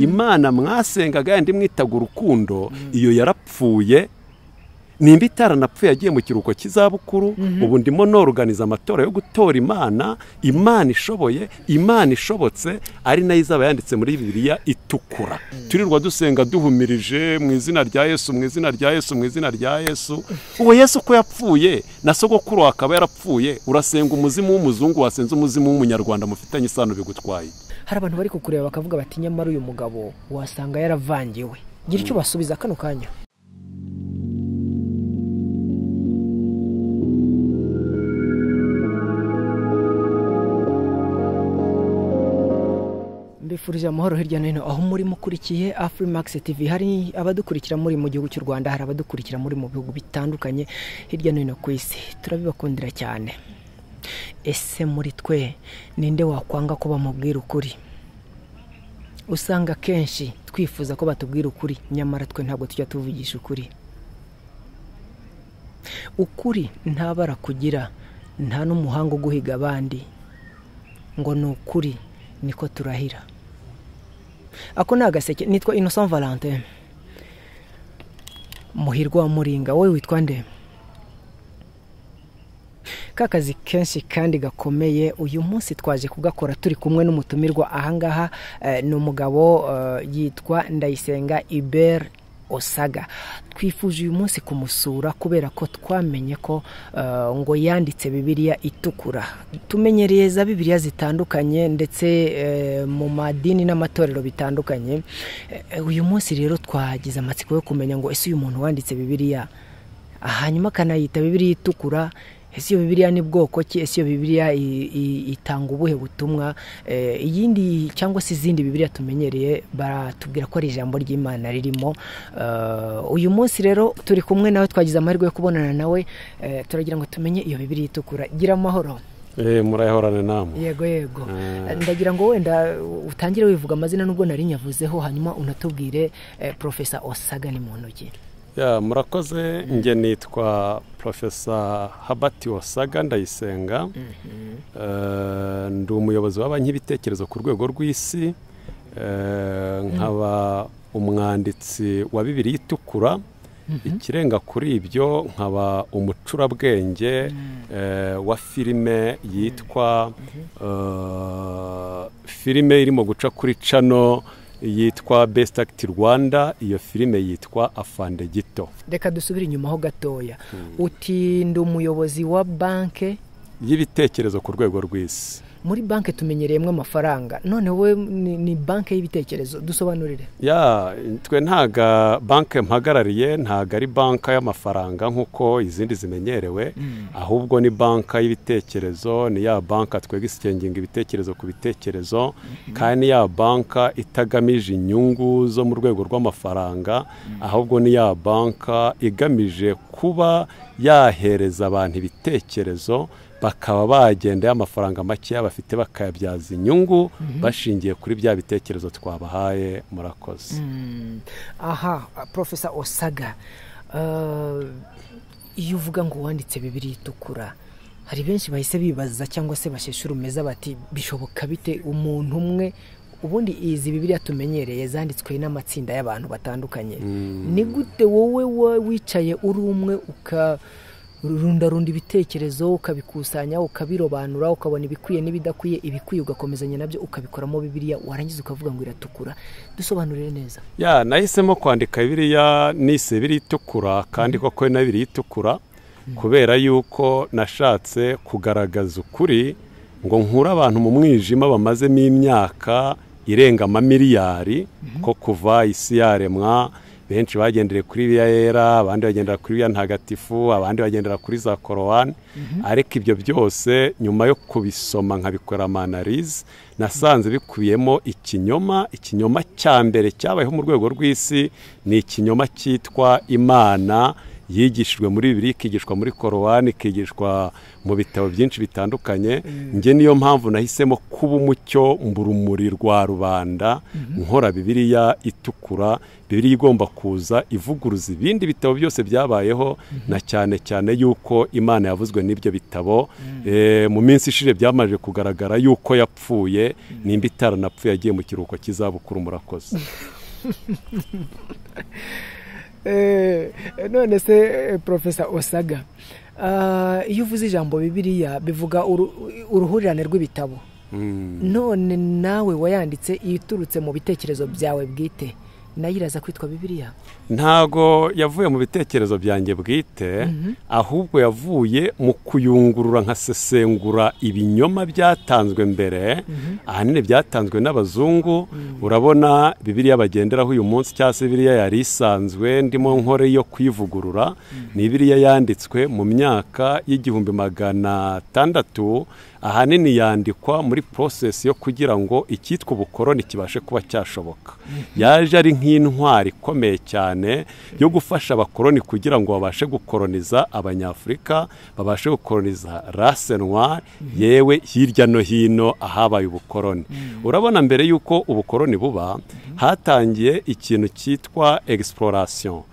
imana mwasengaga yandi mwitaga urukundo iyo yarapfuye nimba itaranapfuye yagiye mu kiruhuko cy'izabukuru ubu ndimo noruganiza amatora yo gutora imana imana ishoboye imana ishobotse ari na yo izaba yanditse muri bibiliya itukura. Turirwa dusenga duhumirije mu izina rya yesu mu izina rya yesu mu izina rya yesu. Uwo yesu ko yapfuye na sogokuru akaba yarapfuye urasenga umuzimu w'umuzungu wasenze umuzimu w'umunyarwanda mufitanye isano bigutwaye. Hari abantu bari kukureba bakavuga bati nyamara uyu mugabo wasanga yaravangiwe. Gira icyo basubiza kano kanya. Mbifurije amahoro hirya no hino. Aho muri mukurikiye afurimakisi tivi hari abadukurikira muri mu gihugu cy'u rwanda hari abadukurikira muri mu bihugu bitandukanye hirya no hino ku isi. Turabibakundira cyane. Ese muri twe ninde wakwanga ko bamubwira ukuri? Usanga akenshi twifuza ko batubwira ukuri nyamara twe ntabwo tujya tuvugisha ukuri. Ukuri ntabara kugira nta n'umuhanga uguhiga abandi. Ngo ni ukuri niko turahira. Ako ni agaseke nitwa innocent valentin. Muhirwa wa muringa wowe witwa nde? Ka kazi kenshi kandi gakomeye uyu munsi twaje kugakora turi kumwe n'umutumirwa. Ahangaha eh, ni umugabo eh, yitwa ndayisenga iberi osaga. Twifuje uyu munsi kumusura kubera ko twamenye ko eh, ngo yanditse bibiliya itukura. Tumenyereye za bibiliya zitandukanye ndetse eh, mu madini n'amatorero bitandukanye. Eh, uyu munsi rero twagize amatsiko yo kumenya ngo ese uyu muntu wanditse bibiliya? Hanyuma akanayita bibiliya itukura ese iyo bibiliya ni bwoko ki? Ese iyo bibiliya itanga ubuhe butumwa? Eh, iyindi cyangwa se izindi bibiliya tumenyereye baratubwira ko ari ijambo ry'imana ririmo. Eh, uyu munsi rero turi kumwe nawe twagize amahirwe yo kubonana nawe. Eh, turagira ngo tumenye iyo bibiliya itukura. Gira amahoro. Murayahorane namwe. Yego yego. Ndagira ngo wenda utangire wivuga amazina nubwo nari nyavuzeho hanyuma unatubwire profesa osaga ni muntu ki murakoze. Njye nitwa profesa habati osaga ndayisenga. Eh, ndi umuyobozi wa banki y'ibitekerezo ku rwego rw'isi. Eh, nkaba umwanditsi wa bibiri itukura. Ikirenga kuri ibyo nkaba umucurabwenge eh, wa filime yitwa filime irimo guca kuri cano yitwa best act rwanda iyo filime yitwa afande gito. Reka dusubire inyuma ho gatoya. Uti ndi umuyobozi wa banki y'ibitekerezo ku rwego rw'isi. Muri banki tumenyereyemo amafaranga. None we ni, ni banki y'ibitekerezo dusobanurire. Ya twe ntaga banki mpagarariye ntago ari banki y'amafaranga nk'uko izindi zimenyerewe. Ahubwo ni banki y'ibitekerezo ni ya banki twega isikenginga ibitekerezo ku bitekerezo kandi ni ya banki itagamije inyungu zo mu rwego rw'amafaranga. Ahubwo ni ya banki igamije kuba yahereza abantu ibitekerezo bakaba bagendayo amafaranga makeya bafite bakayabyaza inyungu bashingiye kuri bya bitekerezo twabahaye murakoze. Aha profesa osaga eh, iyo uvuga ngo wanditse bibiri itukura hari benshi bahise bibaza cyangwa se basheshe urumeza bati bishoboka bite umuntu umwe? Ubundi izi bibiriya tumenyereye zanditswe n'amatsinda y'abantu batandukanye. Ni gute wowe wicaye uri umwe uka rundarunda ibitekerezo ukabikusanya ukabirobanura ukabona ibikwiye n'ibidakwiye ibikwiye ugakomezanya na byo ukabikoramo bibiriya warangiza ukavuga ngo iratukura. Dusobanurire neza. Ya nahisemo kwandika biriya nise biri itukura kandi koko na biri itukura kubera yuko nashatse kugaragaza ukuri ngo nkure abantu mu mwijima bamazemo imyaka irenga amamiliyari ko kuva isi yaremwa benshi bagendereye kuri biriya yera abandi bagendera kuri biriya ntagatifu abandi bagendera kuri za korowani. Ariko ibyo byose nyuma yo kubisoma nkabikora amanarize nasanze bikubiyemo ikinyoma. Ikinyoma cya mbere cyabayeho mu rwego rw'isi ni ikinyoma cyitwa imana. Yigishijwe muri bibiri ikigishwa muri korowani ikigishwa mu bitabo byinshi bitandukanye. Njye niyo mpamvu nahisemo kuba umucyo mburumuri rwa rubanda nkora bibiriya itukura bibiriya igomba kuza ivuguruza ibindi bitabo byose byabayeho na cyane cyane yuko imana yavuzwe n'ibyo bitabo. Eh, mu minsi ishize byamaze kugaragara yuko yapfuye nimba itaranapfuye yagiye mu kiruhuko cy'izabukuru murakoze. none se eh, profesa osaga. Ah, iyo uvuze ijambo bibiliya bivuga uru- uruhurirane rw'ibitabo. Mm. none nawe wayanditse iturutse mu bitekerezo byawe bwite. Na yo iraza kwitwa bibiliya. Ntago yavuye mu bitekerezo byanjye bwite ahubwo yavuye mu kuyungurura nkasesengura ibinyoma byatanzwe mbere ahanini byatanzwe n'abazungu. Urabona bibiriya bagenderaho uyu munsi cyangwa se bibiriya yari isanzwe ndimo nkore yo kwivugurura. Ni bibiriya yanditswe mu myaka y'igihumbi magana atandatu ahanini yandikwa muri porosesi yo kugira ngo icyitwa ubukoroni kibashe kuba cyashoboka. Yaje ari nk'intwari ikomeye cyane yo gufasha abakoroni kugira ngo babashe gukoroniza abanyafurika babashe gukoroniza rase noire yewe hirya no hino ahabaye ubukoroni. Urabona mbere y'uko ubukoroni buba hatangiye ikintu cyitwa egisiporasiyo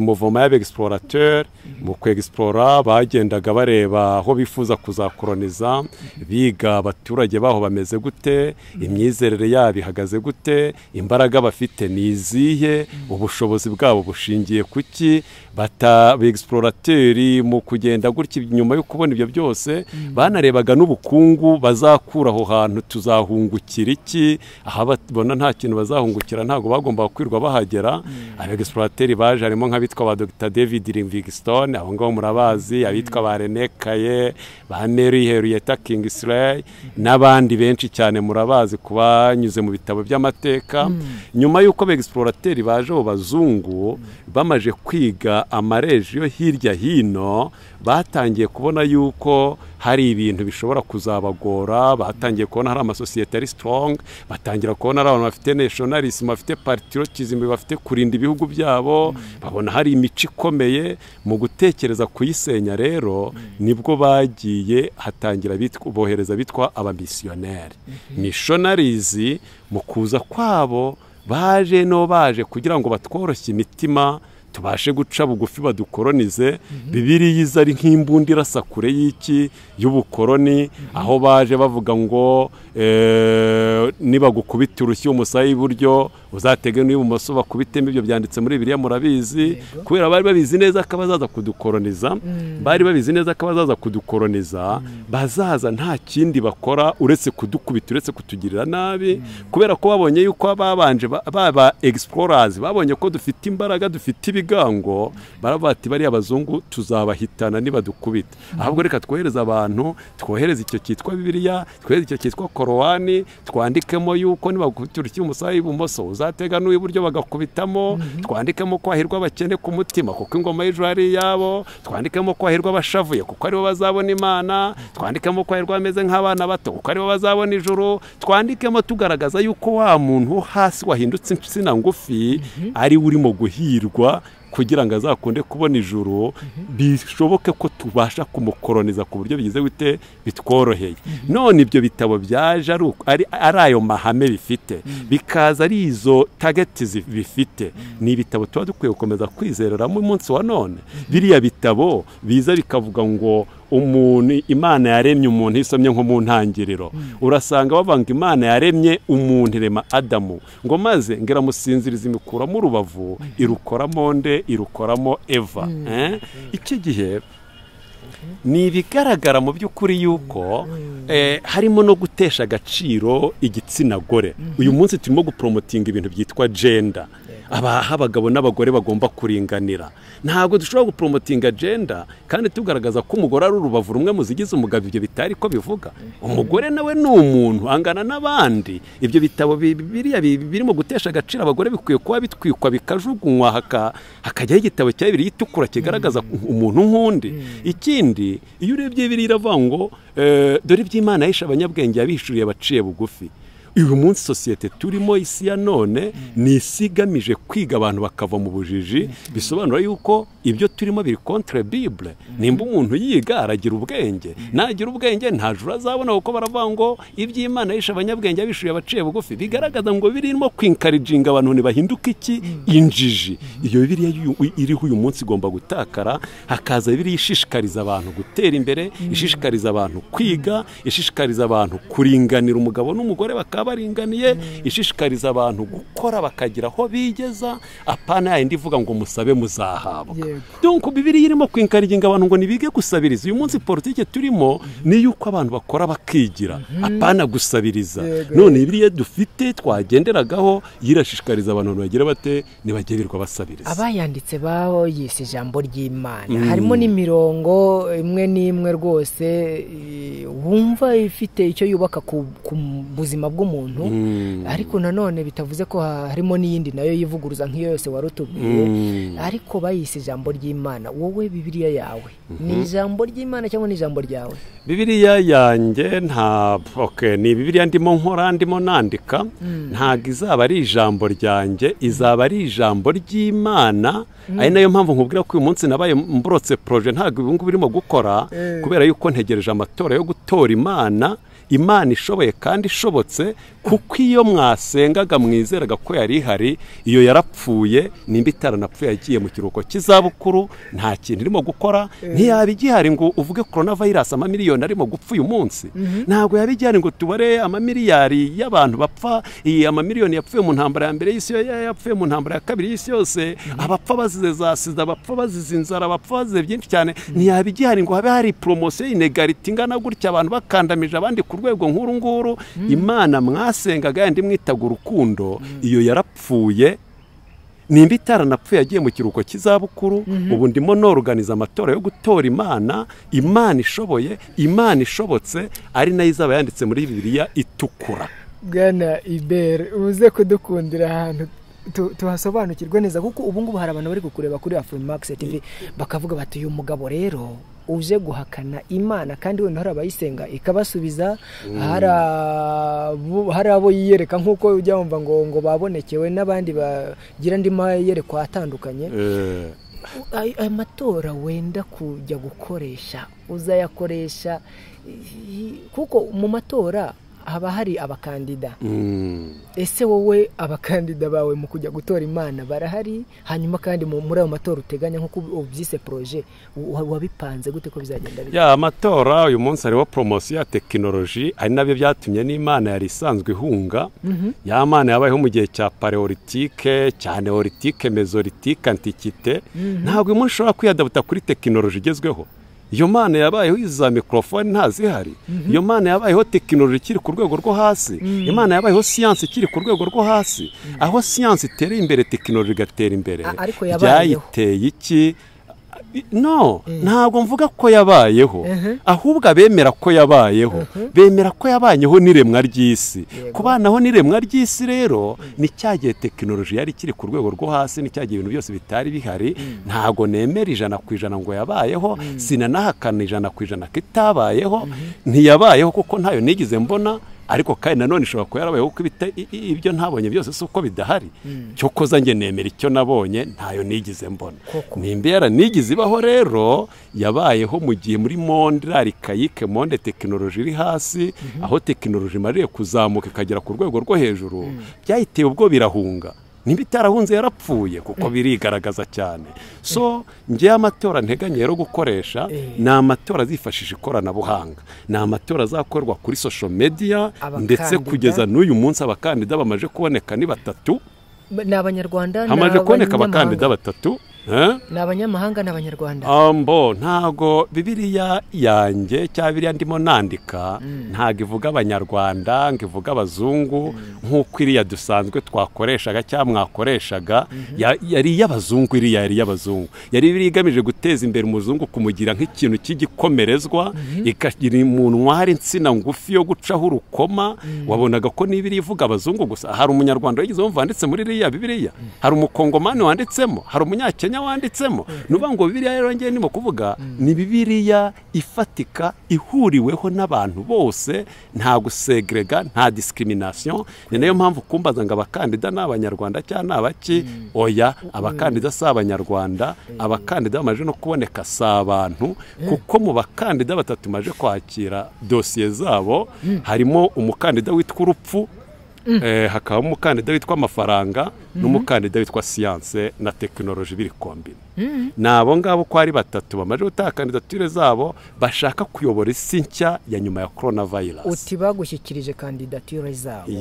muvoma y'abegisiporateri mu kwegisipora bagendaga bareba aho bifuza kuzakoroniza biga abaturage baho bameze gute imyizerere yabo ihagaze gute imbaraga bafite ni izihe ubushobozi bwabo bushingiye ku ki? Bata begisiporateri mu kugenda gutya nyuma yo kubona ibyo byose banarebaga n'ubukungu bazakura aho hantu tuzahungukira iki? Aha babona nta kintu bazahungukira ntabwo bagomba kwirwa bahagera. Abegisiporateri baje harimo nk'abitwa ba dr. David livingstone abo ngabo murabazi abitwa ba rene kaye ba mary henrietta kingsley n'abandi benshi cyane murabazi ku banyuze mu bitabo by'amateka. Nyuma y'uko abegisiporateri baje abo bazungu bamaze kwiga amareji yo hirya hino batangiye kubona yuko hari ibintu bishobora kuzabagora batangiye kubona hari amasosiyete ari strong batangira kubona ari abantu bafite nationalism bafite patriotism bafite kurinda ibihugu byabo babona hari imico ikomeye. Mu gutekereza kuyisenya rero nibwo bagiye hatangira bohereza bitwa abamisiyoneri. Mishonarizi mu kuza kwabo baje no baje kugira ngo batworoshye imitima tubashe guca bugufi badukoronize bibiriya iza ari nk'imbunda irasa kure y'iki? Y'ubukoroni. Aho baje bavuga ngo nibagukubita urushyi umusaya iburyo uzatege n'ibumoso bakubitemo ibyo byanditse muri bibiriya murabizi. Kubera bari babizi neza ko abazaza kudukoroniza bari babizi neza ko abazaza kudukoroniza bazaza nta kindi bakora uretse kudukubita uretse kutugirira nabi. Kubera ko babonye yuko babanje baba egisiporazi babonye ko dufite imbaraga dufite ibigango baravuga ati bariya abazungu tuzabahitana nibadukubita. Ahubwo reka twohereze abantu twohereze icyo cyitwa bibiriya twohereze icyo cyitwa korowani twandikemo yuko nibagukubita urushyi ibumoso uzatega n'uw'iburyo bagakubitamo twandikemo ko hahirwa abakene ku mutima kuko ingoma y'ejo ari iyabo twandikemo ko hahirwa abashavuye kuko ari bo bazabona imana twandikemo ko hahirwa bameze nk'abana bato kuko ari bo bazabona ijuru twandikemo tugaragaza yuko wa muntu hasi wahindutse insina ngufi ari we urimo guhirwa kugira ngo azakunde kubona ijuru bishoboke ko tubasha kumukoroniza ku buryo bigize bite bitworoheye. None ibyo bitabo byaje ari ayo mahame bifite. Bikaza ari izo tageti bifite. Ni ibitabo tuba dukwiye gukomeza kwizereramo umunsi wa none. Biriya bitabo biza bikavuga ngo umuntu imana yaremye umuntu isomye nko mu ntangiriro. Urasanga bavanga imana yaremye umuntu irema adamu. Ngo maze ngo iramusinziriza imikuramo urubavu irukoramo nde? Irukoramo eva. Icyo gihe ni ibigaragara mu by'ukuri yuko harimo no gutesha agaciro igitsina gore. Uyu munsi turimo guporomotinga ibintu byitwa jenda aho abagabo n'abagore bagomba kuringanira. Ntabwo dushobora guporomotinga jenda kandi tugaragaza ko umugore ari urubavu rumwe mu zigize umugabo ibyo bitari ko bivuga. Umugore nawe ni umuntu angana n'abandi. Ibyo bitabo biriya birimo gutesha agaciro abagore bikwiye kuba bitwikwa bikajugunywa hakajyaho igitabo cya bibiri gitukura kigaragaza umuntu nk'undi. Ikindi iyo urebye biriya iravuga ngo dore iby'imana yishe abanyabwenge yabishuriye abaciye bugufi. Uyu munsi sosiyete turimo isi ya none ni isi igamije kwiga abantu bakava mu bujiji bisobanura yuko ibyo turimo biri kontre bibure nimba umuntu yiga aragira ubwenge. Nagira ubwenge nta juru azabona kuko baravuga ngo iby'imana yishe abanyabwenge abishuye abaciye bugufi. Bigaragaza ngo birimo kwinkarijinga abantu ntibahinduke iki? Injiji. Iyo bibiriya yu- iriho uyu munsi igomba gutakara hakaza bibiriya ishishikariza abantu gutera imbere ishishikariza abantu kwiga ishishikariza abantu kuringanira umugabo n'umugore bakaba baringaniye ishishikariza abantu gukora bakagira aho bigeza apana yayindi ivuga ngo musabe muzahabwa. Yego. donc bibiriya irimo kwinkariginga abantu ngo nibige gusabiriza. Uyu munsi politike turimo ni yuko abantu bakora bakigira apana gusabiriza. None bibiriya dufite twagenderagaho yirashishikariza abantu bagira bate ntibagirirwa basabiriza abayanditse bayise ijambo ry'imana. Harimo n'imirongo imwe n'imwe rwose wumva ifite icyo yubaka ku ku buzima bw'umuntu. Mm. ariko nanone bitavuze ko ha- harimo n'iyindi na yo yivuguruza nk'iyo yose wari utubwiye Mm. ariko bayise ijambo ry'imana. Wowe bibiriya yawe. Ni ijambo ry'imana cyangwa ni ijambo ryawe? Bibiriya yanjye nta ni bibiriya ndimo nkora ndimo nandika. Ntabwo izaba ari ijambo ryanjye izaba ari ijambo ry'imana. Ari na yo mpamvu nkubwira ko uyu munsi nabaye mburotse poroje ntabwo ibi ngubi birimo gukora kubera yuko ntegereje amatora yo gutora imana. Imana ishoboye kandi ishobotse kuko iyo mwasengaga mwizeraga ko yari ihari iyo yarapfuye nimba itaranapfuye yagiye mu kiruhuko cy'izabukuru nta kintu irimo gukora ntiyaba igihari ngo uvuge korona vayirasi amamiliyoni arimo gupfa uyu munsi. Ntabwo yaba igihari ngo tubare amamiliyari y'abantu bapfa iyi amamiliyoni yapfuye mu ntambara ya mbere y'isi yapfuye mu ntambara ya kabiri y'isi yose. Abapfa bazize za sida abapfa bazize inzara abapfa bazize byinshi cyane. Ntiyaba igihari ngo habe hari poromosiyo y'inegariti ingana gutya abantu bakandamije abandi ku rwego nk'uru nguru imana mwasengaga yandi mwitaga urukundo iyo yarapfuye nimba itaranapfuye yagiye mu kiruhuko cy'izabukuru ubu ndimo noruganiza amatora yo gutora imana. Imana ishoboye imana ishobotse ari na yo izaba yanditse muri bibiliya itukura. Bwana ibere uze kudukundira ahantu tu- tuhasobanukirwe neza kuko ubu ngubu hari abantu bari kukureba kuri afurimakisi tivi bakavuga bati uyu mugabo rero uje guhakana imana kandi wenda hari abayisenga ikabasubiza hari abo- hari abo yiyereka nk'uko ujya wumva ngo ngo babonekewe n'abandi bagira andi mayerekwa atandukanye. Eh, Ay- aya matora wenda kujya gukoresha uzayakoresha kuko mu matora haba hari abakandida. Mm. ese wowe abakandida bawe mu kujya gutora imana barahari? Hanyuma kandi mu- muri ayo matora uteganya nk'uko ubyise poroje wa- wabipanze gute ko bizagenda ya amatora uyu munsi hariho poromosiyo ya tekinoloji ari na byo byatumye n'imana yari isanzwe ihunga. Ya mana yabayeho mu gihe cya pareoritike cya neoritike mezoritike antikite ntabwo uyu munsi ushobora kwiyadabuta kuri tekinoloji igezweho. Iyo mana yabayeho izi za mikorofone ntazihari iyo mana yabayeho tekinoloji ikiri ku rwego rwo hasi. Imana yabayeho siyansi ikiri ku rwego rwo hasi. Aho siyansi itera imbere tekinoloji igatera imbere. Byayiteye iki? No. Ntabwo mvuga ko yabayeho. Ahubwo abemera ko yabayeho. Bemera ko yabayeho n'iremwa ry'isi. Kubanaho n'iremwa ry'isi rero ni cya gihe tekinoloji yari ikiri ku rwego rwo hasi ni cya gihe ibintu byose bitari bihari. Ntabwo nemera ijana ku ijana ngo yabayeho. Sinanahakana ijana ku ijana ko itabayeho ntiyabayeho kuko ntayo nigeze mbona. Ariko kandi nanone ishobora kuba yarabayeho kuko ibyo ntabonye byose si uko bidahari. Cyokoza njye nemera icyo nabonye ntayo nigeze mbona. Koko. nimba yaranigize ibaho rero yabayeho mu gihe muri monde rarikayike monde tekinoloji iri hasi aho tekinoloji imariye kuzamuka ikagera ku rwego rwo hejuru byayiteye ubwo birahunga. Nimba itarahunze yarapfuye kuko birigaragaza cyane. So ngewe amatora nteganya rero gukoresha Eh. ni amatora azifashisha ikoranabuhanga. Ni amatora azakorwa kuri social media ndetse kugeza n'uyu munsi abakandida bamaze kuboneka ni batatu. Ni abanyarwanda hamaze kuboneka abakandida batatu. eh? Ni abanyamahanga ni abanyarwanda. Ambo ntago bibiriya yanjye cyangwa biriya ndimo nandika. Ntago ivuga abanyarwanda ngo ivuga abazungu nk'uko iriya dusanzwe twakoreshaga cyangwa mwakoreshaga Ya- yari iy'abazungu iriya yari iy'abazungu. Yari igamije guteza imbere umuzungu kumugira nk'ikintu cy'igikomerezwa ikagira umunwa hari insina ngufi yo gucaho urukoma. Wabonaga ko n'ibiri ivuga abazungu gusa. Hari umunyarwanda wagize wumva wanditse muri iriya bibiriya hari umukongomani wanditsemo? Hari umunyakenya kenya wanditsemo. Ukuvuga ngo bibiriya rero ngewe ndimo kuvuga ni bibiriya ifatika ihuriweho n'abantu bose nta gusegrega nta discrimination. Ni na yo mpamvu kumbaza ngo abakandida ni abanyarwanda cyangwa ni abaki oya abakandida si abanyarwanda abakandida bamaze no kuboneka si abantu kuko mu bakandida batatu maje kwakira dosiye zabo harimo umukandida witwa urupfu eh, hakabamo umukandida witwa amafaranga n'umukandida witwa siyanse na tekinoloji biri kombine ni abo ngabo uko ari batatu bamaze gutanga kandidatire zabo bashaka kuyobora isi nshya ya nyuma ya korona vayirasi uti bagushyikirije kandidatire zabo.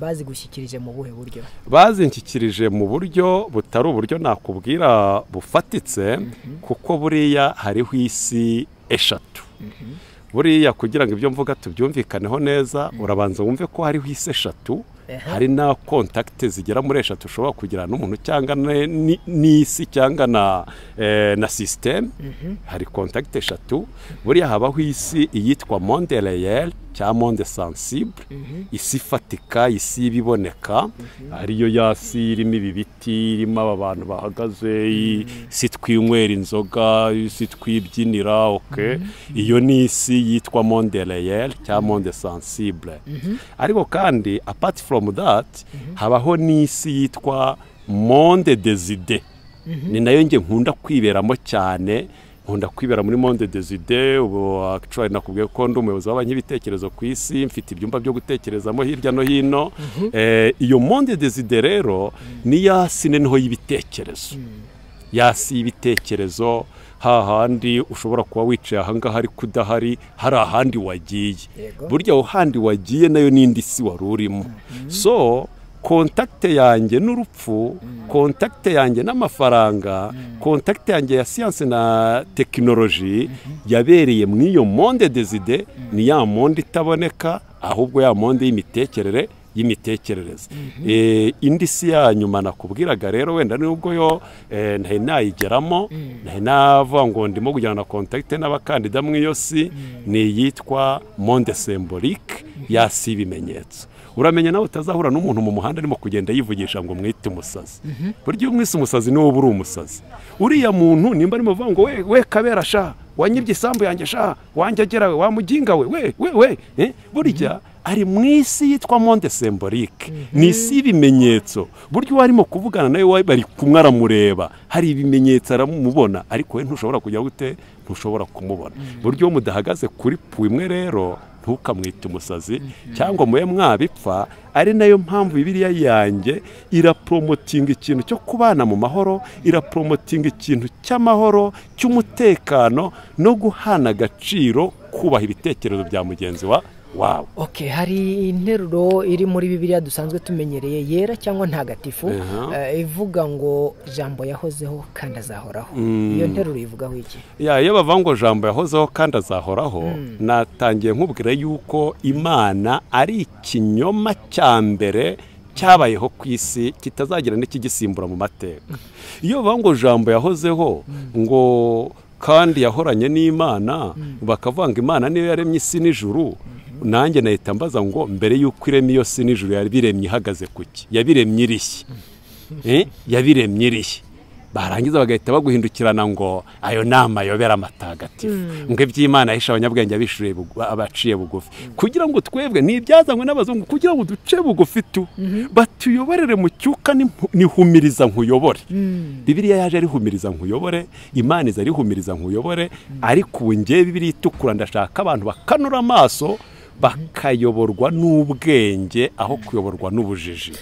Bazigushyikirije mu buhe buryo? Bazinshyikirije mu buryo butari uburyo nakubwira bufatitse kuko buriya hariho isi eshatu. Buriya kugira ngo ibyo mvuga tubyumvikaneho neza urabanza wumve ko hariho isi eshatu hari na kontakite zigera muri eshatu ushobora kugirana n'umuntu cyangwa n'isi cyangwa na eh, na sisiteme hari kontakite eshatu. Buriya habaho isi iyitwa monde reyeri cyangwa monde sensible. Isi ifatika isi y'ibiboneka ariyo yasi irimo ibi biti irimo aba bantu bahagaze isi twinywera inzoga isi twibyinira oke iyo ni isi yitwa monde reyeri cyangwa monde sensible. Ariko kandi apart from that habaho n'isi yitwa monde deside ni na yo njye nkunda kwiberamo cyane nkunda kwibera muri monde deside ubu actually nakubwiye ko ndi umuyobozi w'abanyabitekerezo ku isi mfite ibyumba byo gutekerezamo hirya no hino. Eh, iyo monde deside rero ni ya sine ni ho y'ibitekerezo. Yasi y'ibitekerezo hahandi ushobora kuba wicaye ahangaha ariko udahari hari ahandi wagiye. Burya aho handi wagiye na yo n'indi si wari urimo. So kontakite yanjye n'urupfu kontakite yanjye n'amafaranga kontakite yanjye ya siyanse na tekinoloji yabereye muri iyo monde deside ni ya monde itaboneka ahubwo ya monde y'imitekerere y'imitekerereze. Eh, indi si ya nyuma nakubwiraga rero wenda nubwo yo eh, ntari nayigeramo ntari navuga ngo ndimo kujyana na kontakite n'abakandida mu iyo si ni iyitwa monde sembolike ya si ibimenyetso uramenya nawe utazahura n'umuntu mu muhanda arimo kugenda yivugisha ngo mwite umusazi. Burya iyo umwise umusazi ni we uba uri umusazi. Uriya muntu nimba arimo avuga ngo we we kabera sha wanyibye isambu yanjye sha wanjye agera we wamuginga we we we we eh, burya ari mu isi yitwa monde sembolike ni isi y'ibimenyetso. Burya uwo arimo kuvugana nawe we bari kumwe aramureba. Hari ibimenyetso aramubona ariko we ntushobora kujya gute ntushobora kumubona. Burya iyo mudahagaze kuri imwe rero ntukamwite umusazi. Cyangwa mube mwabipfa ari na yo mpamvu bibiriya yanjye iraporomotinga ikintu cyo kubana mu mahoro iraporomotinga ikintu cy'amahoro cy'umutekano no guhana agaciro kubaha ibitekerezo bya mugenzi wa wawe ok hari interuro iri muri bibiliya dusanzwe tumenyereye yera cyangwa ntagatifu eh, ivuga ngo jambo yahozeho kandi azahoraho. Iyo nteruro ivugaho iki? Iyo bavuga ngo jambo yahozeho kandi azahoraho natangiye nkubwira yuko imana ari ikinyoma cya mbere cyabayeho ku isi kitazagira n'ikigisimbura mu mateka. Iyo bavuga ngo jambo yahozeho ngo kandi yahoranye n'imana bakavuga ngo imana niyo yaremye isi n'ijuru nanjye nahita mbaza ngo mbere y'uko irema iyo si n'ijuru yabiremye ihagaze ku ki? Yabiremye irishye Eh, yabiremye irishye barangiza bagahita baguhindukirana ngo ayo ni amayobera amatagatifu ngo iby'imana yahishe abanyabwenge abaciye bugufi. Kugira ngo twebwe ni ibyazanywe n'abazungu kugira ngo duce bugufi tu. Batuyoborere mu cyuka nihumiriza nkuyobore. Bibiriya yaje arihumiriza nkuyobore imana iza arihumiriza nkuyobore. Ariko ubu ngewe bibiriya itukura ndashaka abantu bakanura amaso bakayoborwa n'ubwenge aho kuyoborwa n'ubujiji.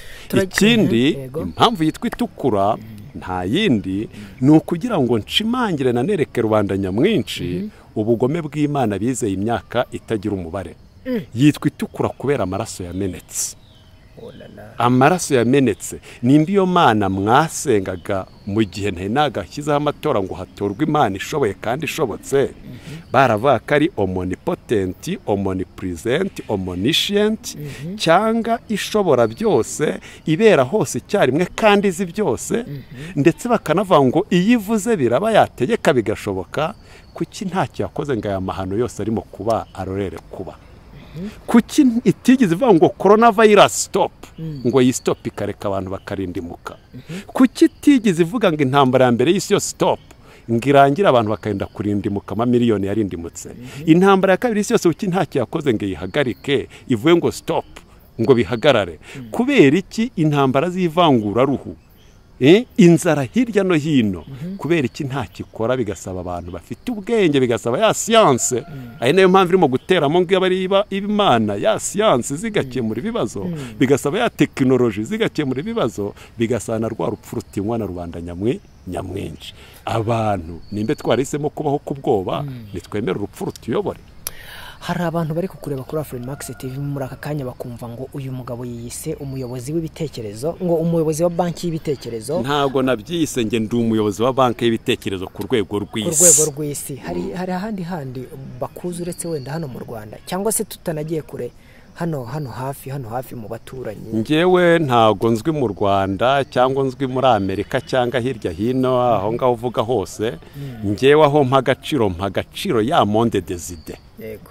Ikindi Mhm, impamvu yitwa itukura nta yindi ni ukugira ngo nshimangire na nereke rubanda nyamwinshi ubugome bw'imana bizeye imyaka itagira umubare. Yitwa itukura kubera amaraso yamenetse. Amaraso yamenetse. Nimba iyo mana mwasengaga mu gihe ntari nagashyizeho amatora ngo hatorwe imana ishoboye kandi ishobotse. Baravuga ko ari omonipotenti omonipurizenti omonishiyenti cyangwa ishobora byose ibera hose icyarimwe kandi izi byose. Ndetse bakanavuga ngo iyo ivuze biraba yategeka bigashoboka kuki ntacyo yakoze ngo aya mahano yose arimo kuba arorere kuba? Kuki itigeze ivuga ngo korona vayirasi sitopu ngo iyi sitopu ikareka abantu bakarindimuka kuki itigeze ivuga ngo intambara ya mbere y'isi yose sitopu ngo irangire abantu bakagenda kurindimuka amamiliyoni yarindimutse. Intambara ya kabiri y'isi yose kuki ntacyo yakoze ngo iyihagarike ivuye ngo sitopu ngo bihagarare. Kubera iki intambara z'ivanguraruhu inzara hirya no hino. Kubera iki ntacyo ikora bigasaba abantu bafite ubwenge bigasaba ya siyanse. Ari na yo mpamvu irimo guteramo ngo iba imana. Ya siyanse zigakemura ibibazo. Bigasaba ya tekinoloji zigakemura ibibazo. Bigasaba na rwa rupfu rutinywa na rubanda nyamwe nyamwinshi. Abantu nimba twarahisemo kubaho ku bwoba nitwemere urupfu rutuyobore hari abantu bari kukureba kuri afurimax tv muri aka kanya bakumva ngo uyu mugabo yiyise umuyobozi w'ibitekerezo ngo umuyobozi wa banki y'ibitekerezo. Ntabwo nabyise nge ndi umuyobozi wa banki y'ibitekerezo ku rwego ku rw'isi rwego rw'isi. Hari ahandi handi bakuzi uretse wenda hano mu rwanda cyangwa se tutanagiye kure. Hano hano hafi hano hafi mu baturanyi. Ngewe ntabwo nzwi mu rwanda cyangwa nzwi muri amerika cyangwa hirya hino aho ngaho uvuga hose. Ngewe aho mpa agaciro mpa agaciro ya monde deside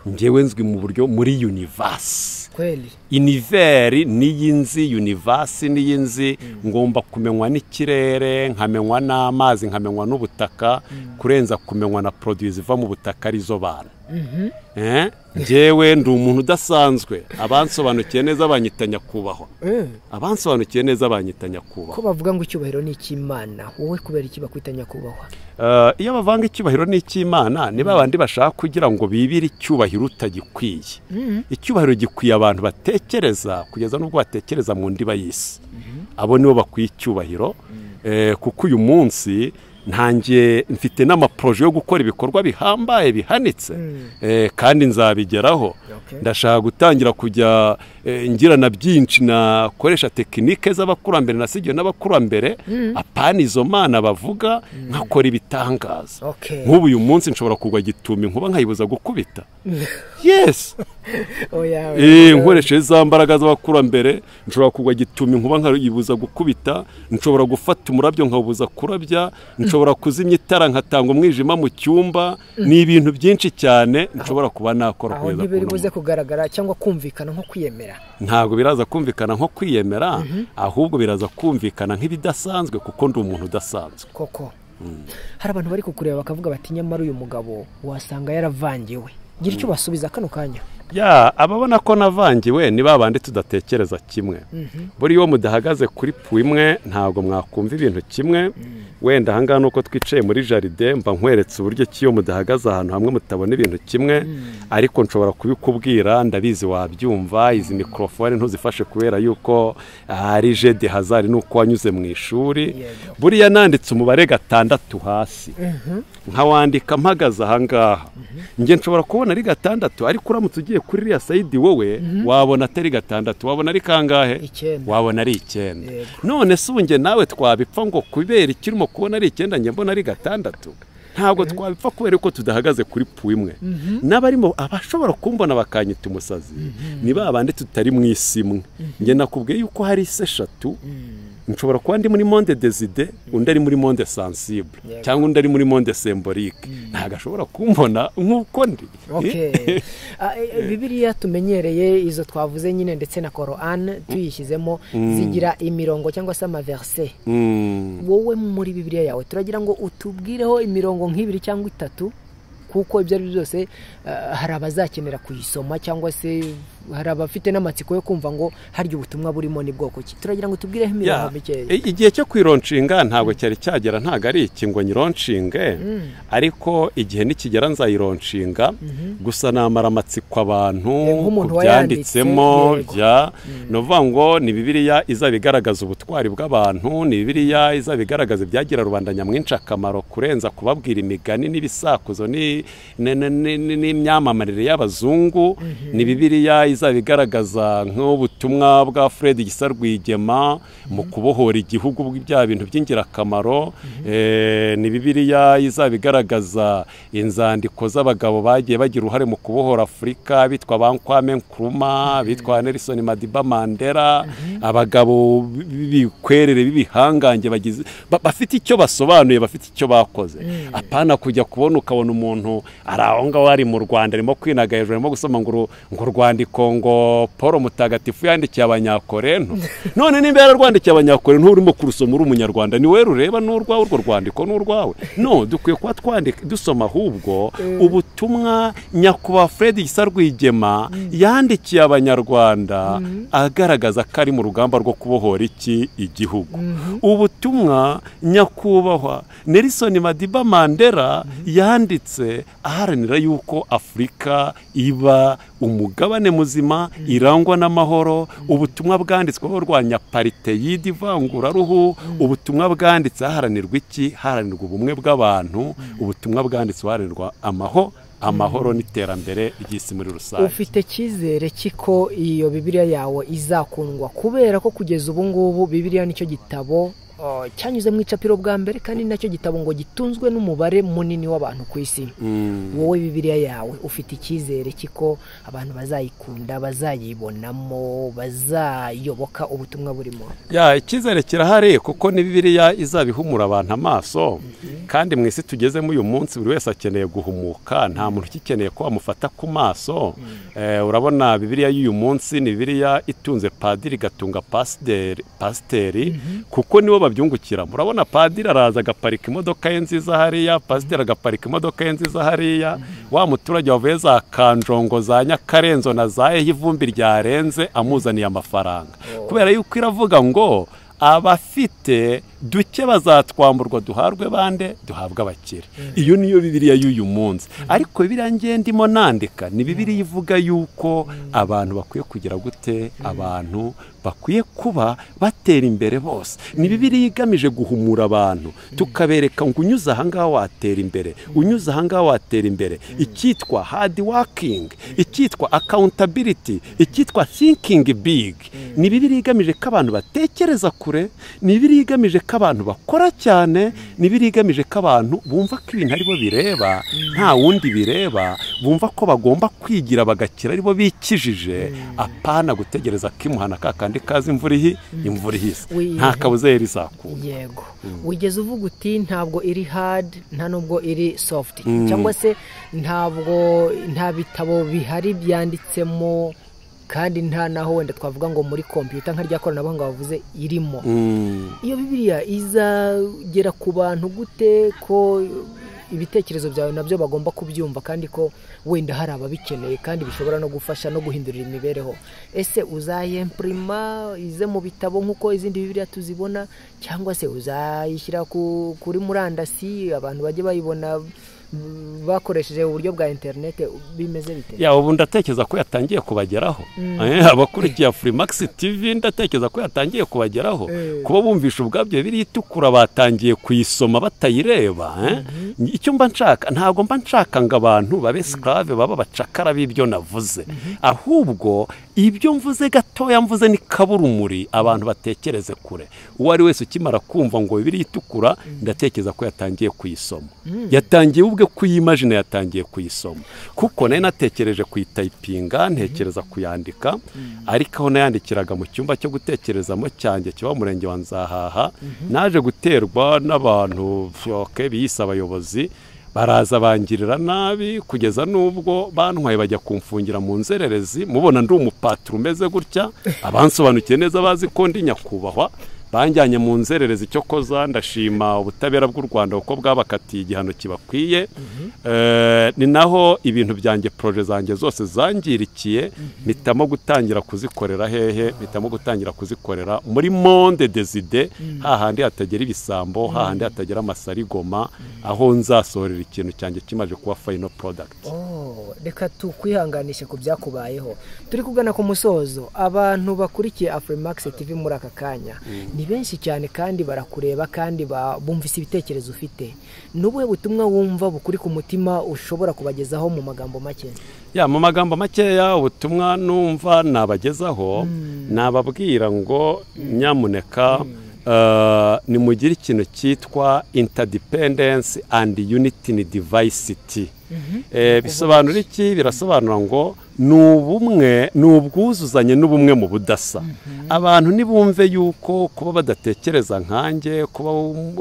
ngewe nzwi mu buryo muri univasi kweli. Iniveri n'iy'inzi univasi n'iy'inzi ngomba kumenywa n'ikirere nkamenywa n'amazi nkamenywa n'ubutaka kurenza kumenywa na poroduwi ziva mu butaka ari zo bana Eh? ngewe ndi umuntu udasanzwe. Abansobanukiye neza banyita nyakubahwa Eh, abansobanukiye neza banyita nyakubahwa ko bavuga ngo icyubahiro ni icy'imana? Wowe kubera iki bakwita nyakubahwa Eh, iyo bavanga icyubahiro n'icy'imana ni ba bandi bashaka kugira ngo bibire icyubahiro utagikwiye icyubahiro gikwiye abantu batekereza kugeza n'ubwo batekereza mu ndiba y'isi. Abo nibo bakwiye icyubahiro Eh, kuko uyu munsi ntangiye mfite n'amaporoje yo gukora ibikorwa bihambaye bihanitse. Eh, kandi nzabigeraho. Ndashaka gutangira kujya eh, ngira na byinshi nakoresha tekinike z'abakurambere nasigiwe n'abakurambere apana izo mana bavuga nkakora ibitangaza. Nk'ubu uyu munsi nshobora kugwa gituma inkuba nkayibuza gukubita. Yesi oya. Eh, nkoresheje za mbaraga z'abakurambere nshobora kugwa gituma inkuba nkayibuza gukubita nshobora gufata umurabyo nkawubuza kurabya nshobora kuzimya itara nkatanga umwijima mu cyumba ni ibintu byinshi cyane nshobora kuba nakora aho kugeza ntibiri kuri uno buze kugaragara cyangwa kumvikana nko kwiyemera. Ntabwo biraza kumvikana nko kwiyemera ahubwo biraza kumvikana nk'ibidasanzwe kuko ndi umuntu udasanzwe. Koko. Hari abantu bari kukureba bakavuga bati nyamara uyu mugabo wasanga yaravangiwe. Gira icyo basubiza kano kanya. Ya ababona ko navangiwe ni ba bandi tudatekereza kimwe. Buriya iyo mudahagaze kuri pu imwe ntabwo mwakumva ibintu kimwe. Wenda ahangaha ni uko twicaye muri jaride mba nkweretse uburyo ki iyo mudahagaze ahantu hamwe mutabona ibintu kimwe. Ariko nshobora kubikubwira ndabizi wabyumva izi mikorofone ntuzifashe kubera yuko ari jede hazari nuko wanyuze mu ishuri. Buriya nanditse umubare gatandatu hasi. Nkawandika mpagaze ahangaha njye nshobora kubona ari gatandatu ariko uramutse ugiye kuri iriya sayidi wowe wabona atari gatandatu wabona ari kangahe? Wabona ari icyenda. None ubu njye nawe twabipfa ngo kubera iki urimo kubona ari icyenda njye mbona ari gatandatu? Ntabwo twabipfa kubera ko tudahagaze kuri pu imwe. N'abarimo abashobora kumbona bakanyita umusazi. Ni ba bandi tutari mu isi imwe. Njye nakubwiye yuko hari isi eshatu nshobora kuba ndi muri monde deside undi ari muri monde sensible Yego. cyangwa undi ari muri monde semborike ntabwo ashobora kumbona nk'uko ndi Okay. Ah, eh, eh, bibiliya tumenyereye izo twavuze nyine ndetse na korani tuyishyizemo zigira imirongo cyangwa se amaverse Mm. wowe muri bibiliya yawe turagira ngo utubwireho imirongo nk'ibiri cyangwa itatu kuko ibyo ari byo byose ah, hari abazakenera kuyisoma cyangwa se hari abafite n'amatsiko yo kumva ngo harya ubutumwa burimo ni bwoko ki? Turagira ngo tubwireho imirongo Ya, mikeya igihe cyo kwironshinga ntabwo cyari cyagera ntabwo ari iki ngo nyironshinge ariko igihe nikigera nzayironshinga gusa namara amatsiko abantu Eh, byanditsemo bya ni ukuvuga ngo ni bibiliya izaba igaragaza ubutwari bw'abantu ni bibiliya izaba igaragaza ibyagira rubanda nyamwinshi akamaro kurenza kubabwira imigani n'ibisakuzo ni- ni- ni- ni- ni- n'imyamamarire y'abazungu. Ni bibiliya izaba igaragaza nk'ubutumwa bwa fred gisa rwigema mu kubohora igihugu bya bintu by'ingirakamaro. Eh, ni bibiliya izaba igaragaza inzandiko z'abagabo bagiye bagira uruhare mu kubohora afurika bitwa ba Kwame Nkrumah bitwa Nelson Madiba Mandela. Abagabo b'ibikwerere b'ibihangange bafite icyo basobanuye bafite icyo bakoze. Apana kujya kubona ukabona umuntu ari aho ngaho ari mu Rwanda arimo kwinaga hejuru arimo gusoma ngo urwandiko ngo Paul Mutagatifu yandikiye abanyakorento none nimba yararwandikiye abanyakorento urimo kurusoma uri umunyarwanda ni we rureba n'urwawe urwo rwandiko n'urwawe no dukwiye kuba twandika dusoma ahubwo ubutumwa nyakubahwa Fred Gisa Rwigema yandikiye abanyarwanda agaragaza ko ari mu rugamba rwo kubohora iki igihugu. Ubutumwa nyakubahwa Nelson Madiba Mandela yanditse aharanira yuko Afurika iba umugabane muzima irangwa n'amahoro ubutumwa bwanditsweho rwanya pariteyidi ivanguraruhu ubutumwa bwanditse haranirwa iki? Haranirwa ubumwe bw'abantu ubutumwa bwanditse haranirwa amaho amahoro n'iterambere ry'isi muri rusange. Ufite icyizere cy'iko iyo bibiriya yawe izakundwa kubera ko kugeza ubu ngubu bibiriya ni cyo gitabo cyanyuze mu icapiro bwa mbere kandi na cyo gitabo ngo gitunzwe n'umubare munini w'abantu ku isi. Mm. wowe bibiriya yawe ufite icyizere cy'iko abantu bazayikunda bazayibonamo bazayoboka ubutumwa burimo? Ya icyizere kirahari kuko ni bibiliya izaba ihumura abantu amaso. Kandi mu isi tugezemo uyu munsi buri wese akeneye guhumuka nta muntu ugikeneye ko bamufata ku maso. Eh, urabona bibiliya y'uyu munsi ni bibiliya itunze padiri igatunga pasiteri kuko nibo babyungukiramo urabona padiri araza agaparika imodoka ye nziza hariya pasiteri agaparika imodoka ye nziza hariya. Wa muturage wavuye za kanjongo za nyakarenzo na za eho ivumbi ryarenze amuzaniye amafaranga. Kubera yuko iravuga ngo abafite duke bazatwamburwa duhabwe bande duhabwe abakire. Iyo niyo bibiriya y'uyu munsi. Ariko bibiriya ngiye ndimo nandika ni bibiriya ivuga yuko abantu bakwiye kugira gute abantu bakwiye kuba batera imbere bose. Ni bibiriya igamije guhumura abantu. Tukabereka ngo unyuze ahangaha watera imbere. Unyuze ahangaha watera imbere. Icyitwa hard working icyitwa accountability icyitwa thinking big. Ni bibiriya igamije ko abantu batekereza kure ni bibiriya igamije ko abantu bakora cyane ni bibiriya igamije ko abantu bumva ko ibintu ari bo bireba nta wundi bireba bumva ko bagomba kwigira bagakira ari bo bikijije. Apana gutegereza ko imuhana ka kandi kaza imvura ihi imvura ihise. Nta kabuza yari izakunda yego wigeze uvuga uti ntabwo iri hadi nta nubwo iri sofuti cyangwa se ntabwo nta bitabo bihari byanditsemo. Kandi nta naho wenda twavuga ngo muri kompiyuta nka rya koranabuhanga bavuze irimo Mm. iyo bibiriya izagera ku bantu gute ko ibitekerezo byawe na byo bagomba kubyumva kandi ko wenda hari ababikeneye kandi bishobora no gufasha no guhindurira imibereho ese uzayempurima ize mu bitabo nk'uko izindi bibiriya tuzibona cyangwa se uzayishyira ku- kuri murandasi abantu bajye bayibona bakoresheje uburyo bwa interineti bimeze bite? Ya ubu ndatekereza ko yatangiye kubageraho. Eh, abakurikiye Freemax TV ndatekereza ko yatangiye kubageraho. Eh. kuba bumvisha ubwabyo biri itukura batangiye kuyisoma batayireba eh? icyo mba nshaka ntabwo mba nshaka ngo abantu babe sclave baba bacakara b'ibyo navuze. Ahubwo ibyo mvuze gatoya mvuze ni kaburumuri abantu batekereze kure. Uwo ari wese ukimara kumva ngo bibiri itukura ndatekereza ko yatangiye kuyisoma. Yatangiye ubwe kuyimajina yatangiye kuyisoma. Kuko nari natekereje kuyitayipinga ntekereza kuyandika ariko aho nayandikiraga mu cyumba cyo gutekerezamo cyanjye kiba mu murenge wa nzahaha naje guterwa n'abantu biyise abayobozi baraza bangirira nabi kugeza n'ubwo bantwaye bajya kumfungira mu nzererezi mubona ndi umupatiro umeze gutya abansobanukiye neza bazi ko ndi nyakubahwa banjyanye mu nzererezi cyo koza ndashima ubutabera bw'u rwanda kuko bwabakatiye igihano kibakwiye. Eh, ni naho ibintu byanjye poroje zanjye zose zangirikiye mpitamo gutangira kuzikorera hehe mpitamo gutangira kuzikorera muri monde deside hahandi hatagera ibisambo hahandi hatagera amasarigoma aho nzasohorera ikintu cyanjye kimaze kuba fayino porodagiti Oh, reka tukwihanganishe ku byakubayeho. Turi kugana ku musozo abantu bakurikiye afurimax tv muri aka kanya. Ni ni benshi cyane kandi barakureba kandi bumvise ibitekerezo ufite. Ni ubuhe butumwa wumva bukuri ku mutima ushobora kubagezaho mu magambo make? Ya mu magambo makeya ubutumwa numva nabagezaho nababwira ngo nyamuneka eh, nimugire ikintu cyitwa interdependence and unity in diversity bisobanura iki? Birasobanura ngo ni ubumwe ni ubwuzuzanye n'ubumwe mu budasa. Abantu nibumve yuko kuba badatekereza nkanjye kuba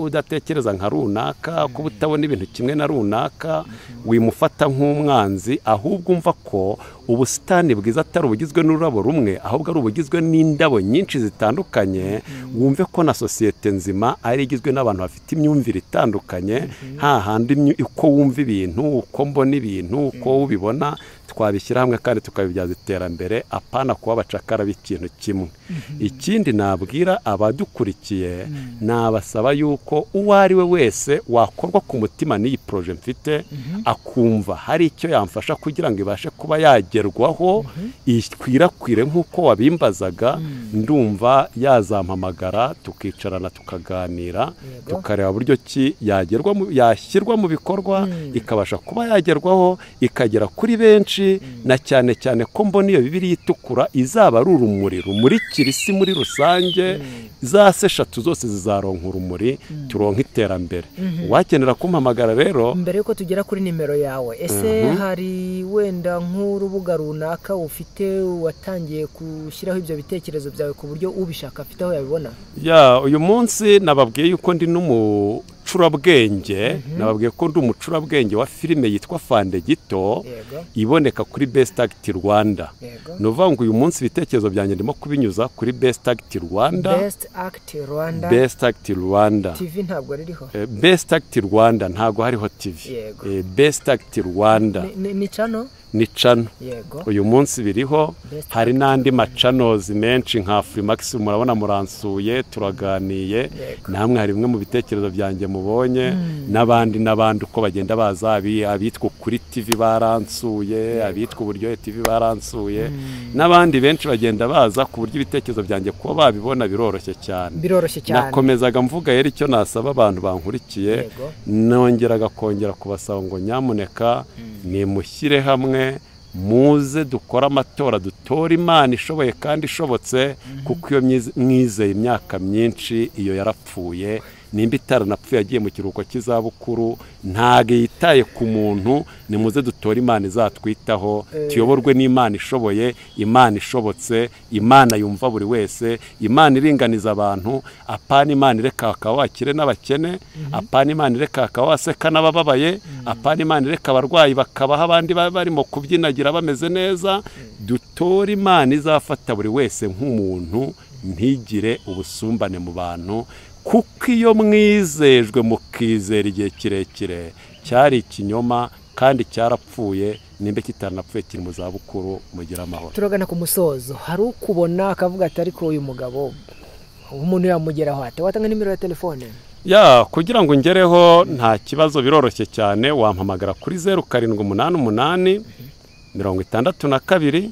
udatekereza nka runaka kuba utabona ibintu kimwe na runaka wimufata nk'umwanzi ahubwo umva ko ubusitani bwiza atari ubugizwe n'ururabo rumwe ahubwo ari ubugizwe n'indabo nyinshi zitandukanye wumve ko na sosiyete nzima ari igizwe n'abantu bafite imyumvire itandukanye hahandi imyu- uko wumva ibintu uko mbona ibintu uko ubibona twabishyira hamwe kandi tukabibyaza iterambere apana kuba abacakara b'ikintu kimwe. Ikindi nabwira abadukurikiye nabasaba yuko uwo ari we wese wakorwa ku mutima n'iyi poroje mfite akumva hari icyo yamfasha kugira ngo ibashe kuba yagerwaho ikwirakwire nk'uko wabimbazaga ndumva yazampamagara tukicarana tukaganira tukareba buryo ki yashyirwa mu bikorwa ikabasha kuba yagerwaho ikagera kuri benshi na cyane cyane ko mbona iyo bibiri itukura izaba ari urumuri. Rumurikira isi muri rusange za se eshatu zose zizaronka urumuri turonka iterambere. Uwakenera kumpamagara rero mbere yuko tugera kuri nimero yawe ese hari wenda nk'urubuga runaka ufite watangiye gushyiraho ibyo bitekerezo byawe ku buryo ubishaka afite aho yabibona? Ya uyu munsi nababwiye yuko ndi n'umucurabwenge nababwiye ko ndi umucurabwenge wa filime yitwa fande gito iboneka kuri best act rwanda. Ni ukuvuga ngo uyu munsi ibitekerezo byanjye ndimo kubinyuza kuri best act rwanda. Best act rwanda. Ntabwo ririho. Eh, rwanda ntabwo hariho Yego. Eh, best act rwanda. Ni cano ni cano uyu munsi biriho hari n'andi macanozi menshi nka furimax murabona muransuye turaganiye. Namwe hari bimwe mu bitekerezo byanjye mubonye. N'abandi n'abandi uko bagenda baza abi- abitwa kuri tv baransuye abitwa uburyohe tv baransuye. N'abandi benshi bagenda baza ku buryo ibitekerezo byanjye kuba babibona biroroshye cyane. Biroroshye cyane. Nakomezaga mvuga rero icyo nasaba abantu bankurikiye. Nongeraga kongera kubasaba ngo nyamuneka nimushyire hamwe muze dukore amatora dutore imana ishoboye kandi ishobotse kuko iyo mwizeye imyaka myinshi iyo yarapfuye. Nimba itaranapfuye yagiye mu kiruhuko cy'izabukuru ntabwo yitaye ku muntu nimuze dutore imana izatwitaho tuyoborwe n'imana ishoboye imana ishobotse imana yumva buri wese imana iringaniza abantu apana imana ireka hakaba wakire n'abakene apana imana ireka hakaba waseka n'abababaye apana imana ireka abarwayi bakabaho abandi baba barimo kubyinagira bameze neza. Dutore imana izafata buri wese nk'umuntu ntigire ubusumbane mu bantu kuko iyo mwizejwe mukizera igihe kirekire cyari ikinyoma kandi cyarapfuye nimba kitanapfuye kiri mu zabukuru mugira amahoro. Turagana ku musozo. Hari ukubona akavuga ati ariko uyu mugabo umuntu yamugeraho ate? Watanga nimero ya telefone? Ya kugira ngo ngereho nta kibazo biroroshye cyane. Wampamagara kuri zeru karindwi umunani umunani mirongo itandatu na kabiri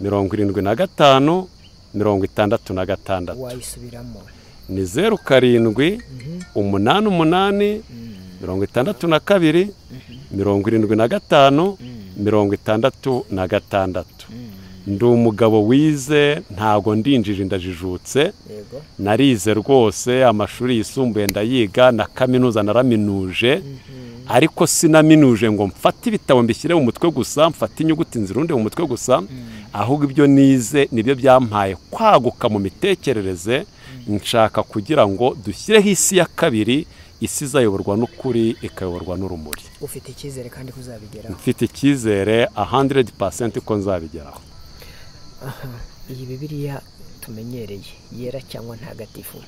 mirongo irindwi na gatanu mirongo itandatu na gatandatu. Wayisubiramo. Ni zeru karindwi umunani umunani mirongo itandatu na kabiri mirongo irindwi na gatanu mirongo itandatu na gatandatu. Ndi umugabo wize ntago ndinjije ndajijutse. Narize rwose amashuri yisumbuye ndayiga na kaminuza naraminuje ariko sinaminuje ngo mfate ibitabo mbishyire mu mutwe gusa mfate inyuguti nzirunde mu mutwe gusa ahubwo ibyo nize ni byo byampaye kwaguka mu mitekerereze nshaka kugira ngo dushyireho isi ya kabiri isi izayoborwa n'ukuri ikayoborwa n'urumuri. Ufite icyizere kandi kuzabigeraho mfite icyizere 100% ko nzabigeraho. Aha iyi bibiriya tumenyereye. Yera cyangwa ntagatifu.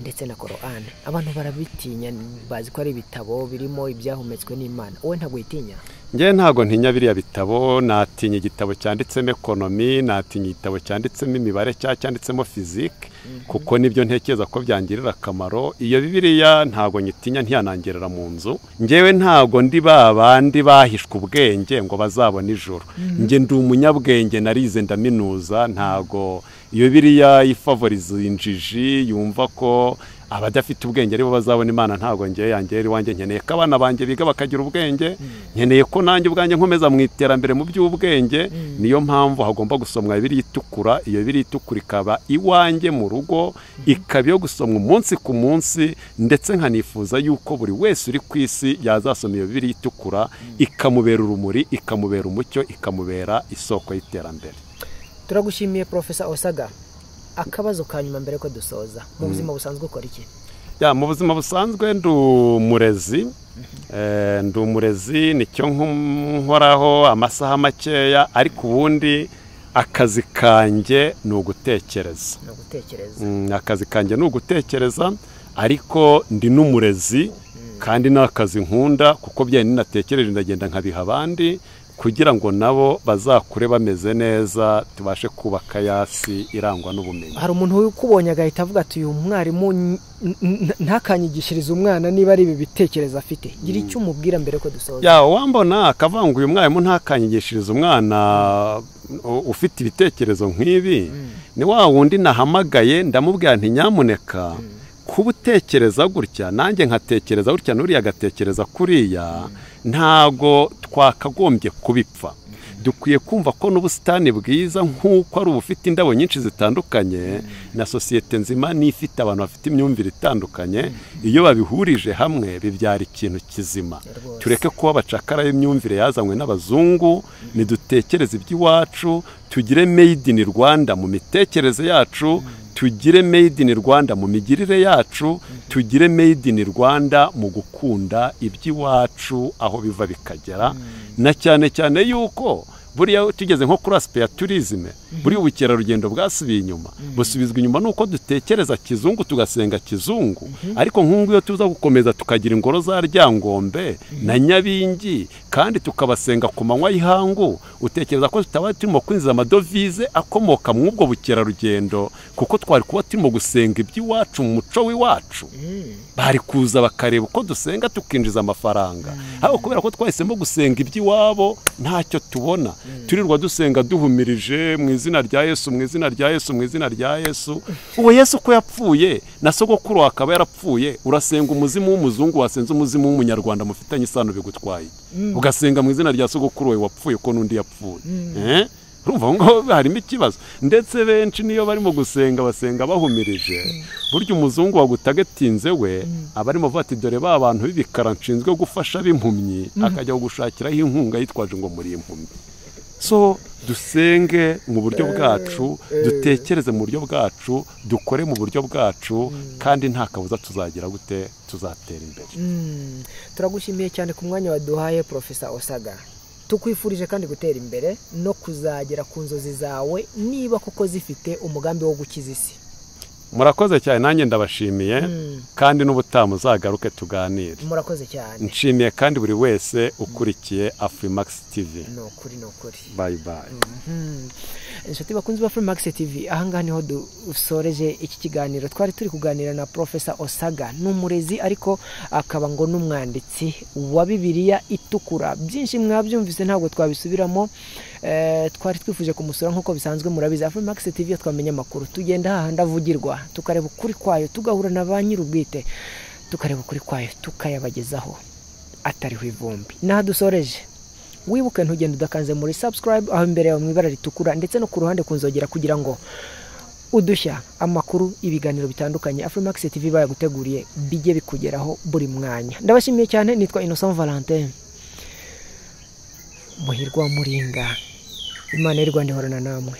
Ndetse na korowani abantu barabitinya bazi ko ari ibitabo birimo ibyahumetswe n'imana. Wowe ntabwo uyitinya ngewe ntabwo ntinya biriya bitabo natinya igitabo cyanditsemo ekonomi natinya igitabo cyanditsemo imibare cyangwa cyanditsemo fizike kuko ni byo ntekereza ko byangirira akamaro. Iyo bibiriya ntabwo nyitinya ntiyanangerera mu nzu. Ngewe ntabwo ndi ba bandi bahishwe ubwenge ngo bazabone ijoro nge ndi umunyabwenge narize ndaminuza ntabwo iyo biriya ifavoriza injiji yumva ko abadafite ubwenge ari bo bazabona imana ntabwo ngewe yanjye iwanjye nkeneye ko abana banjye biga bakagira ubwenge nkeneye ko nanjye ubwanjye nkomeza mu iterambere mu by'ubwenge niyo mpamvu hagomba gusomwa ibiri itukura iyo biri itukura ikaba iwanjye mu rugo ikaba iyo gusomwa umunsi ku munsi ndetse nkanifuza yuko buri wese uri ku isi yazasoma iyo biri itukura ikamubera urumuri ikamubera umucyo ikamubera isoko y'iterambere. Turagushimiye porofesa osaga. Akabazo ka nyuma mbere ko dusoza. Mu buzima busanzwe ukora iki? Ya mu buzima busanzwe ndi umurezi Eh, ndi umurezi ni cyo nkoraho amasaha makeya ariko ubundi akazi kanjye ni ugutekereza. Ni ugutekereza. Mm, akazi kanjye ni ugutekereza ariko ndi n'umurezi kandi ni akazi nkunda kuko byari ninatekereje ndagenda nkabiha abandi kugira ngo nabo bazakure bameze neza tubashe kubaka yasi irangwa n'ubumenyi. Hari umuntu ukubonye agahita avuga ati uyu mwarimu ntakanyigishirize umwana niba ari ibi bitekerezo afite. Gira icyo umubwira mbere ko dusoza. Ya wambona akavanguye umwarimu ntakanyigishirize umwana ufite ibitekerezo nk'ibi? Ni wa wundi nahamagaye ndamubwira nti nyamuneka kuba utekereza gutya nanjye nkatekereza gutya n'uriya agatekereza kuriya ntago twakagombye kubipfa. Dukwiye kumva ko n'ubusitani bwiza nk'uko ari ubufite indabo nyinshi zitandukanye na sosiyete nzima n'ifite abantu bafite imyumvire itandukanye iyo babihurije hamwe bibyara ikintu kizima. Tureke kuba abacakara b'imyumvire yazanywe n'abazungu nidutekereze iby'iwacu tugire made in rwanda mu mitekerereze yacu tugire made in rwanda mu migirire yacu tugire made in rwanda mu gukunda iby'iwacu aho biva bikagera. Na cyane cyane yuko buriya tugeze nko kuri asipe ya turizime buriya ubukerarugendo bwasubiye inyuma. Busubizwa inyuma nuko dutekereza kizungu tugasenga kizungu. Ariko nk'ubu iyo tuza gukomeza tukagira ingoro za ryangombe na nyabingi kandi tukabasenga ku manywa y'ihangu utekereza ko tutaba turimo kwinjiza amadovize akomoka mu ubwo bukerarugendo kuko twari kuba turimo gusenga iby'iwacu mu muco w'iwacu. Bari kuza bakareba uko dusenga tukinjiza amafaranga. Ariko kubera ko twahisemo gusenga iby'iwabo ntacyo tubona. Turirwa dusenga duhumirije mu izina rya yesu mu izina rya yesu mu izina rya yesu. Uwo yesu ko yapfuye na sogokuru akaba yarapfuye urasenga umuzimu w'umuzungu wasenze umuzimu w'umunyarwanda mufitanye isano bigutwaye. Ugasenga mu izina rya sogokuru wawe wapfuye ko n'undi yapfuye. Eh? urumva ngaho harimo ikibazo. Ndetse benshi niyo barimo gusenga basenga bahumirije. Burya umuzungu wagutagetinze we aba arimo avuga ati dore ba bantu b'ibikara nshinzwe gufasha b'impumyi. Akajya gushakiraho inkunga yitwaje ngo muri impumyi so dusenge mu buryo bwacu dutekereze mu buryo bwacu dukore mu buryo bwacu kandi nta kabuza tuzagira gute tuzatera imbere. Mm, turagushimiye cyane ku mwanya waduhaye porofesa osaga. Tukwifurije kandi gutera imbere no kuzagera ku nzozi zawe niba koko zifite umugambi wo gukiza isi. Murakoze cyane nanjye ndabashimiye kandi n'ubutaha muzagaruke tuganire. Murakoze cyane. Nshimiye kandi buri wese ukurikiye afurimax tv ni ukuri ni ukuri bayi bayi Mhm. inshuti bakunze ba Max TV ahangaha ni ho dusoreje iki kiganiro. Twari turi kuganira na Profesa Osaga ni umurezi ariko akaba ngo n'umwanditsi wa Bibiliya itukura. Byinshi mwabyumvise ntabwo twabisubiramo. Twari twifuje kumusura nk'uko bisanzwe murabizi Max TV twamenya amakuru. Tugenda hahandi avugirwa tukareba ukuri kwayo tugahura na ba nyir'ubwite. Tukareba ukuri kwayo tukayabagezaho atariho ivumbi. Dusoreje. Wibuke ntugende udakanze muri subscribe aho imbere yawe mu ibara ritukura ndetse no ku ruhande kunzogera kugira ngo udushya amakuru ibiganiro bitandukanye Afrimax TV bayaguteguriye bijye bikugeraho buri mwanya. Ndabashimiye cyane nitwa Innocent Valentin. Muhirwa wa muringa. Imana y'u Rwanda ihorana namwe.